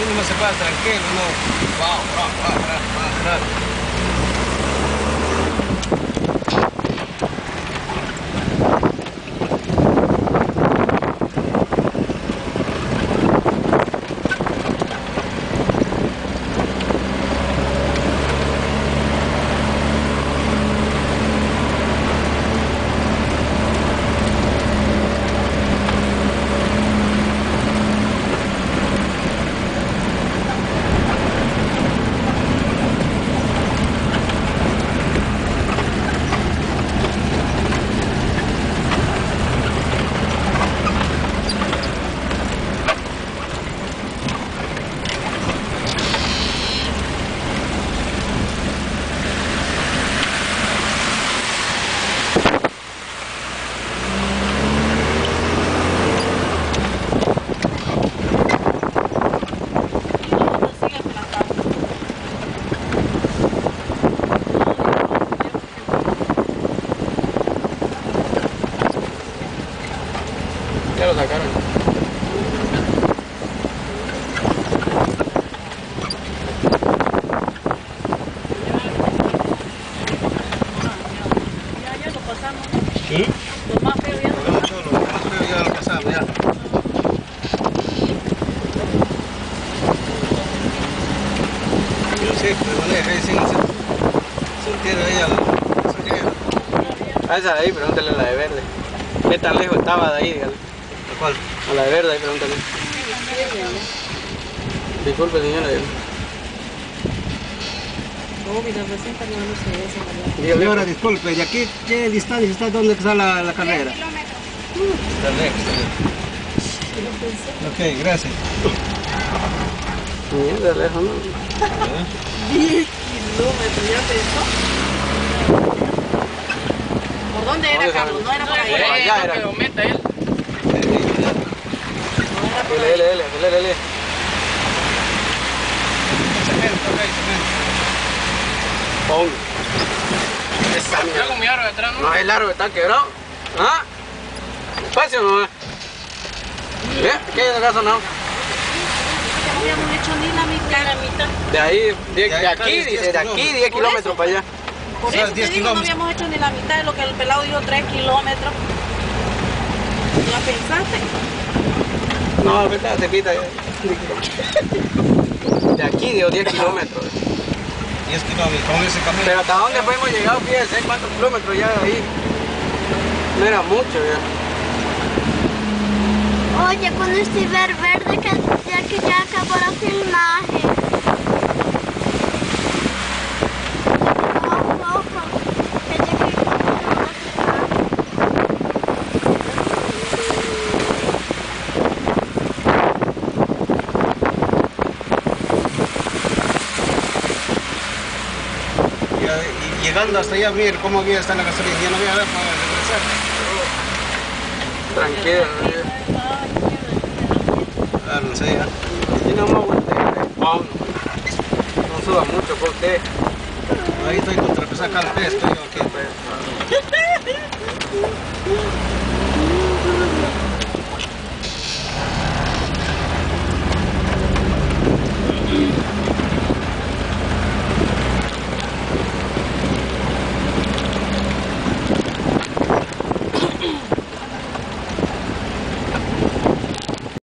No se va tranquilo, no. Wow, wow, wow. Ya lo sacaron. Ya, ya lo ¿Sí? Lo más feo ya lo más feo ya lo pasamos, ya. Yo sé, pero vale, recién se sintieron ahí al... A esa de ahí, pregúntale a la de verde. ¿Qué tan lejos estaba de ahí? Dígale. ¿Cuál? A la de verde, ahí pregúntale. Disculpe, señora. No. Dígale. Señora, disculpe, ¿de aquí qué distancia está donde está la, la carrera? Está lejos. Ok, gracias. Lejos, ¿no? 10 kilómetros, ¿ya pensó? ¿Por dónde era, ¿Dónde Carlos? No era por ahí. Allá era. No por ahí ok, cemento. Con mi aro detrás, ¿no? No, el largo está quebrado. ¿Ah? Espacio no es. ¿Ve? ¿Qué hay en la casa no? No habíamos hecho ni la mitad. La mitad. De ahí, de, De de aquí, diez dice, de aquí kilómetros. 10 Por kilómetros para allá. Por eso te 10 digo, no habíamos hecho ni la mitad de lo que el pelado dijo, 3 kilómetros. ¿Ya pensaste? No, verdad, te quita. De aquí, digo, 10 kilómetros. 10 kilómetros, con ese camino. Pero hasta dónde hemos llegado, fíjense cuántos kilómetros ya de ahí. No era mucho ya. Oye, ponerse ver verde que ya que ya acabó la filmaje. Ojo, ojo, que ya que acabó la filmaje. Ya, y llegando hasta allá, mire cómo había está la gasolina. Ya no voy a ver para regresar. Tranquilo. Ah, no sé, ya. Y no me. Pon. No suba mucho por usted. Ahí estoy contra empezar acá el pesto. Yo aquí.